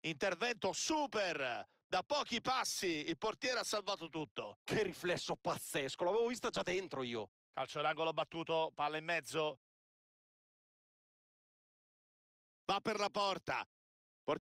Intervento super! Da pochi passi il portiere ha salvato tutto. Che riflesso pazzesco, l'avevo vista già dentro io. Calcio d'angolo battuto, palla in mezzo. Va per la porta,